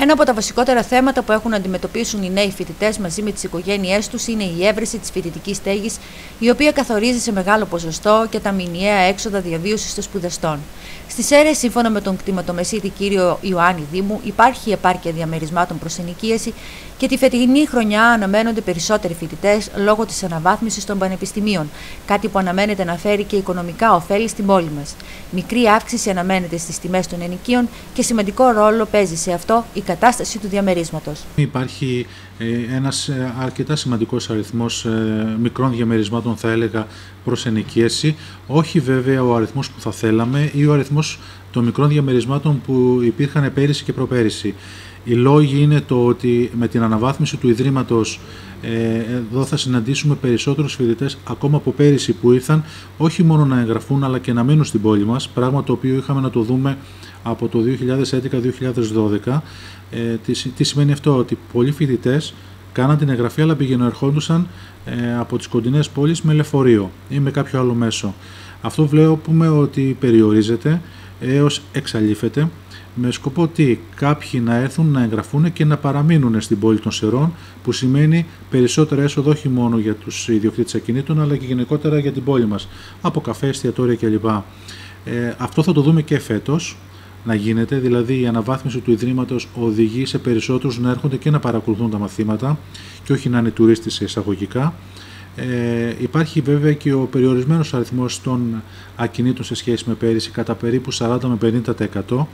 Ένα από τα βασικότερα θέματα που έχουν να αντιμετωπίσουν οι νέοι φοιτητές μαζί με τις οικογένειές τους είναι η έβρεση της φοιτητικής στέγης, η οποία καθορίζει σε μεγάλο ποσοστό και τα μηνιαία έξοδα διαβίωσης των σπουδαστών. Στις αίρες, σύμφωνα με τον κτηματομεσίτη κύριο Ιωάννη Δήμου, υπάρχει επάρκεια διαμερισμάτων προς ενοικίαση και τη φετινή χρονιά αναμένονται περισσότεροι φοιτητές λόγω της αναβάθμισης των πανεπιστημίων, κάτι που αναμένεται να φέρει και οικονομικά ωφέλη στην πόλη μας. Μικρή αύξηση αναμένεται στις τιμές των ενοικίων και σημαντικό ρόλο παίζει σε αυτό η κατάσταση του διαμερίσματος. Υπάρχει ε, ένας ε, αρκετά σημαντικός αριθμός ε, μικρών διαμερισμάτων θα έλεγα προς ενοικίαση, όχι βέβαια ο αριθμός που θα θέλαμε ή ο αριθμός των μικρών διαμερισμάτων που υπήρχαν πέρυσι και προπέρυσι. Οι λόγοι είναι το ότι με την αναβάθμιση του Ιδρύματος εδώ θα συναντήσουμε περισσότερους φοιτητές ακόμα από πέρυσι που ήρθαν όχι μόνο να εγγραφούν αλλά και να μείνουν στην πόλη μας, πράγμα το οποίο είχαμε να το δούμε από το 2011-2012. Ε, τι, τι σημαίνει αυτό, ότι πολλοί φοιτητές κάναν την εγγραφή αλλά πηγαίνουν ερχόντουσαν ε, από τις κοντινές πόλεις με λεωφορείο ή με κάποιο άλλο μέσο. Αυτό βλέπουμε ότι περιορίζεται έως εξαλείφεται με σκοπό ότι κάποιοι να έρθουν να εγγραφούν και να παραμείνουν στην πόλη των Σερών, που σημαίνει περισσότερα έσοδο όχι μόνο για τους ιδιοκτήτες ακινήτων, αλλά και γενικότερα για την πόλη μας, από καφέ, εστιατόρια κλπ. Ε, αυτό θα το δούμε και φέτος, να γίνεται, δηλαδή η αναβάθμιση του Ιδρύματος οδηγεί σε περισσότερους να έρχονται και να παρακολουθούν τα μαθήματα και όχι να είναι τουρίστες εισαγωγικά. Ε, υπάρχει βέβαια και ο περιορισμένος αριθμός των ακινήτων σε σχέση με πέρυσι κατά περίπου 40 με 50%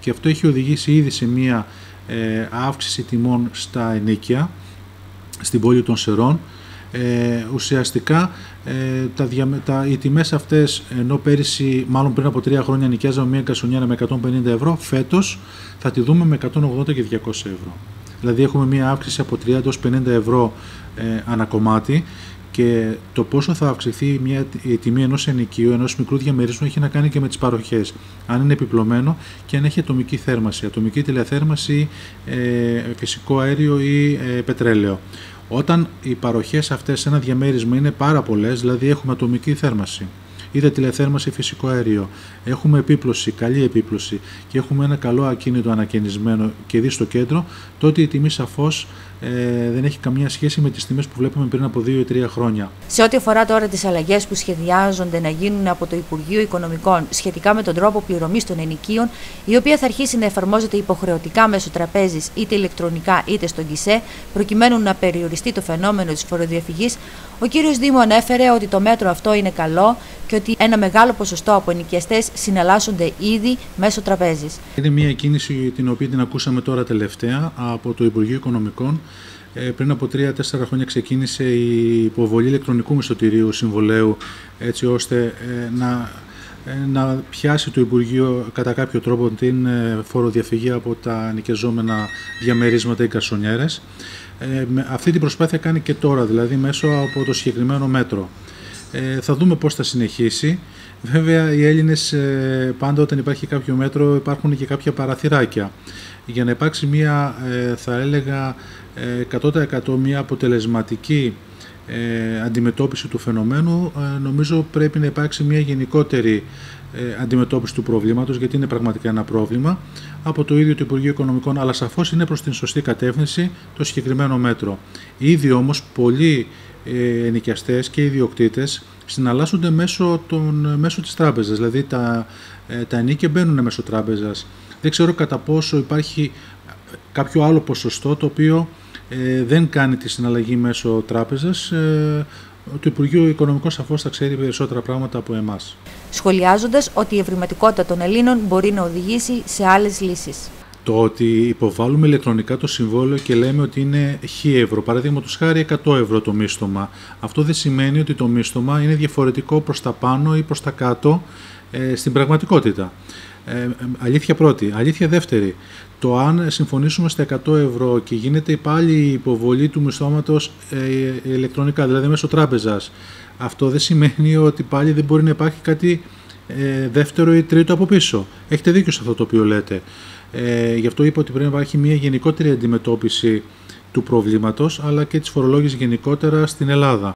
και αυτό έχει οδηγήσει ήδη σε μία ε, αύξηση τιμών στα ενίκια στην πόλη των Σερών. Ε, ουσιαστικά ε, τα, τα, οι τιμές αυτές ενώ πέρυσι μάλλον πριν από τρία χρόνια νοικιάζαμε μια κασονιέρα με 150 ευρώ φέτος θα τη δούμε με 180 και 200 ευρώ. Δηλαδή έχουμε μια αύξηση από 30 έως 50 ευρώ ε, ανακομμάτι και το πόσο θα αυξηθεί μια, η τιμή ενός ενοικίου, ενός μικρού διαμερίσματο, έχει να κάνει και με τις παροχές. Αν είναι επιπλωμένο και αν έχει ατομική θέρμαση, ατομική τηλεθέρμαση, ε, φυσικό αέριο ή ε, πετρέλαιο. Όταν οι παροχές αυτές σε ένα διαμέρισμα είναι πάρα πολλές, δηλαδή έχουμε ατομική θέρμαση, είτε τηλεθέρμαση φυσικό αέριο, έχουμε επίπλωση, καλή επίπλωση και έχουμε ένα καλό ακίνητο ανακαινισμένο και δει στο κέντρο, τότε η τιμή σαφώς ε, δεν έχει καμία σχέση με τις τιμές που βλέπουμε πριν από 2 ή 3 χρόνια. Σε ό,τι αφορά τώρα τις αλλαγές που σχεδιάζονται να γίνουν από το Υπουργείο Οικονομικών σχετικά με τον τρόπο πληρωμής των ενοικίων, η οποία θα αρχίσει να εφαρμόζεται υποχρεωτικά μέσω τραπέζης είτε ηλεκτρονικά είτε στον ΚΙΣΕ, προκειμένου να περιοριστεί το φαινόμενο της φοροδιαφυγής, ο κύριος Δήμο ανέφερε ότι το μέτρο αυτό είναι καλό και ότι ένα μεγάλο ποσοστό από ενοικιαστές συναλλάσσονται ήδη μέσω τραπέζης. Είναι μια κίνηση την οποία την ακούσαμε τώρα τελευταία από το Υπουργείο Οικονομικών. Ε, πριν από 3-4 χρόνια ξεκίνησε η υποβολή ηλεκτρονικού μισθωτηρίου συμβολέου έτσι ώστε ε, να, ε, να πιάσει το Υπουργείο κατά κάποιο τρόπο την φοροδιαφυγή από τα νοικιαζόμενα διαμερίσματα ή καρσονιέρες. αυτή την προσπάθεια κάνει και τώρα, δηλαδή μέσω από το συγκεκριμένο μέτρο. Ε, θα δούμε πώς θα συνεχίσει. Βέβαια οι Έλληνες ε, πάντα όταν υπάρχει κάποιο μέτρο υπάρχουν και κάποια παραθυράκια. Για να υπάρξει μια ε, θα έλεγα 100% μια αποτελεσματική αντιμετώπιση του φαινομένου νομίζω πρέπει να υπάρξει μια γενικότερη αντιμετώπιση του προβλήματος γιατί είναι πραγματικά ένα πρόβλημα από το ίδιο το Υπουργείο Οικονομικών αλλά σαφώς είναι προς την σωστή κατεύθυνση το συγκεκριμένο μέτρο. Ήδη όμως πολλοί ε, ενοικιαστές και ιδιοκτήτες συναλλάσσονται μέσω, των, μέσω της τράπεζας, δηλαδή τα, ε, τα ενίκια μπαίνουν μέσω τράπεζας. Δεν ξέρω κατά πόσο υπάρχει κάποιο άλλο ποσοστό το οποίο ε, δεν κάνει τη συναλλαγή μέσω τράπεζας. Ε, το Υπουργείο Οικονομικών σαφώς θα ξέρει περισσότερα πράγματα από εμάς. Σχολιάζοντας ότι η ευρηματικότητα των Ελλήνων μπορεί να οδηγήσει σε άλλες λύσεις το ότι υποβάλλουμε ηλεκτρονικά το συμβόλαιο και λέμε ότι είναι χ ευρώ, παραδείγματος χάρη 100 ευρώ το μίστομα. Αυτό δεν σημαίνει ότι το μίστομα είναι διαφορετικό προς τα πάνω ή προς τα κάτω ε, στην πραγματικότητα. Ε, αλήθεια πρώτη. Αλήθεια δεύτερη. Το αν συμφωνήσουμε στα 100 ευρώ και γίνεται πάλι η υποβολή του μισθώματος ε, ηλεκτρονικά, δηλαδή μέσω τράπεζας, αυτό δεν σημαίνει ότι πάλι δεν μπορεί να υπάρχει κάτι ε, δεύτερο ή τρίτο από πίσω. Έχετε δίκιο σε αυτό το οποίο λέτε. Ε, γι' αυτό είπα ότι πρέπει να υπάρχει μια γενικότερη αντιμετώπιση του προβλήματος αλλά και της φορολόγησης γενικότερα στην Ελλάδα.